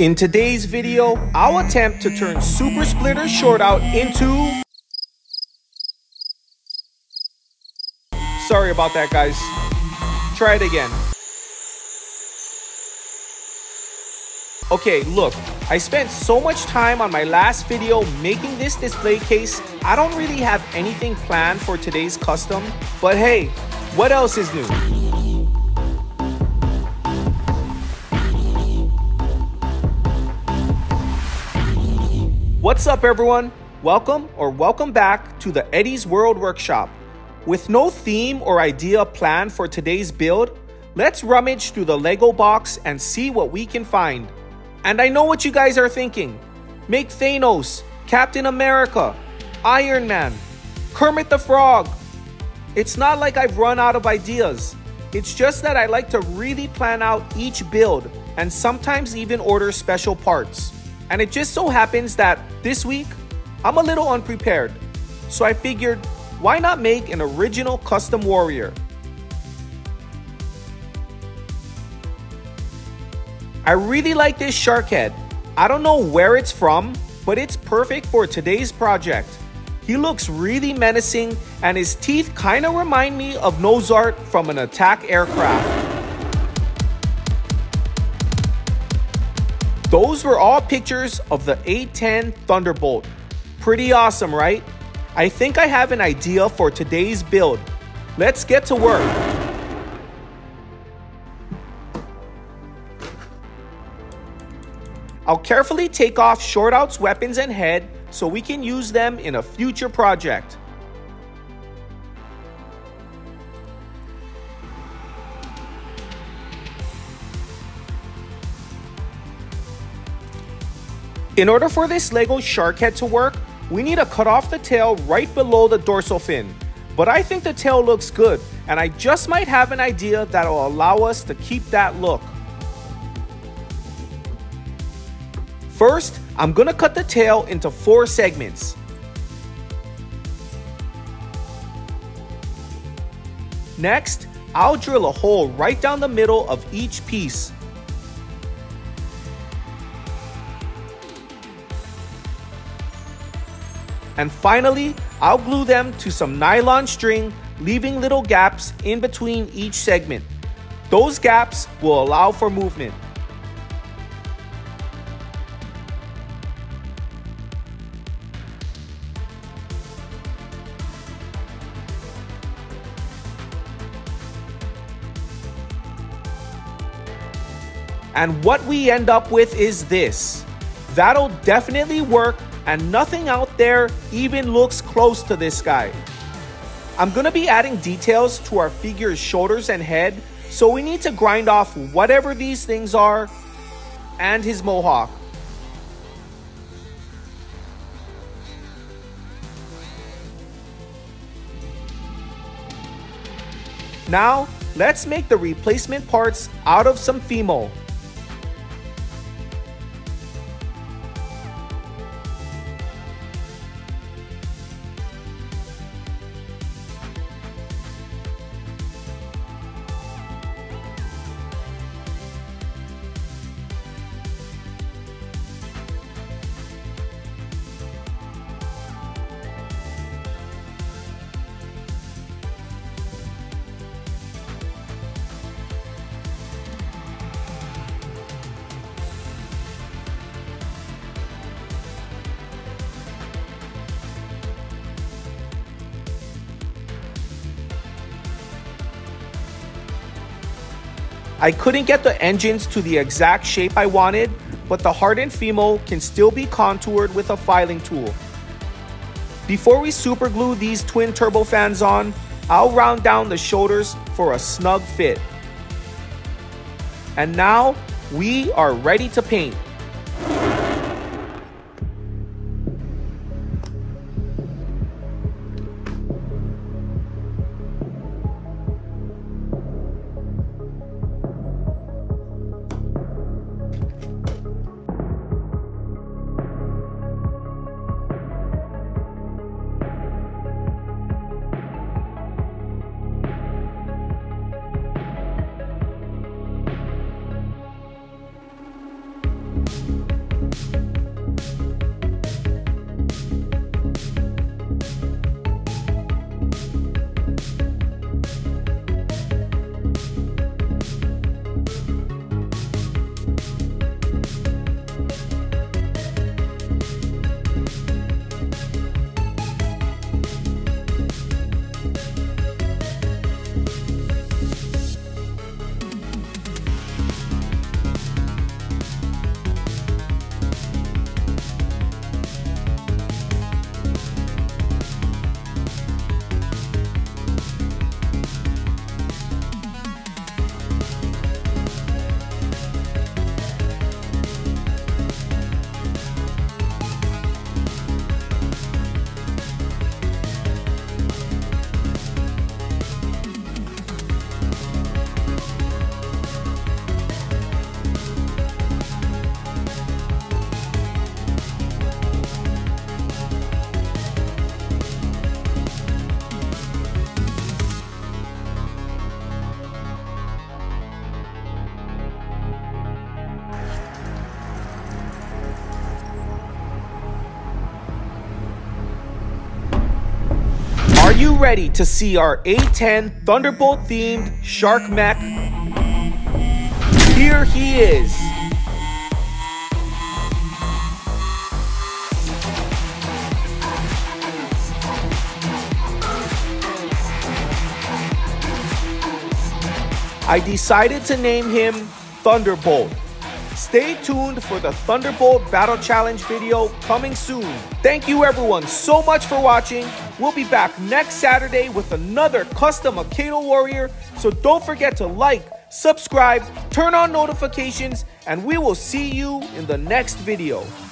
In today's video, I'll attempt to turn Super Splitter Short Out into... Sorry about that, guys. Try it again. Okay, look, I spent so much time on my last video making this display case, I don't really have anything planned for today's custom, but hey, what else is new? What's up everyone? Welcome or welcome back to the Eddie's World Workshop. With no theme or idea planned for today's build, let's rummage through the Lego box and see what we can find. And I know what you guys are thinking. Make Thanos, Captain America, Iron Man, Kermit the Frog. It's not like I've run out of ideas. It's just that I like to really plan out each build and sometimes even order special parts. And it just so happens that this week, I'm a little unprepared. So I figured, why not make an original custom warrior? I really like this shark head. I don't know where it's from, but it's perfect for today's project. He looks really menacing and his teeth kind of remind me of nose art from an attack aircraft. Those were all pictures of the A10 Thunderbolt. Pretty awesome, right? I think I have an idea for today's build. Let's get to work. I'll carefully take off Shortout's weapons and head so we can use them in a future project. In order for this Lego shark head to work, we need to cut off the tail right below the dorsal fin. But I think the tail looks good, and I just might have an idea that'll allow us to keep that look. First, I'm gonna cut the tail into four segments. Next, I'll drill a hole right down the middle of each piece. And finally, I'll glue them to some nylon string, leaving little gaps in between each segment. Those gaps will allow for movement. And what we end up with is this. That'll definitely work and nothing out there even looks close to this guy. I'm gonna be adding details to our figure's shoulders and head, so we need to grind off whatever these things are and his mohawk. Now, let's make the replacement parts out of some Fimo. I couldn't get the engines to the exact shape I wanted, but the hardened Fimo can still be contoured with a filing tool. Before we super glue these twin turbofans on, I'll round down the shoulders for a snug fit. And now, we are ready to paint. You ready to see our A10 Thunderbolt themed Shark Mech? Here he is. I decided to name him Thunderbolt. Stay tuned for the Thunderbolt Battle Challenge video coming soon. Thank you everyone so much for watching. We'll be back next Saturday with another custom Akedo Warrior, so don't forget to like, subscribe, turn on notifications, and we will see you in the next video.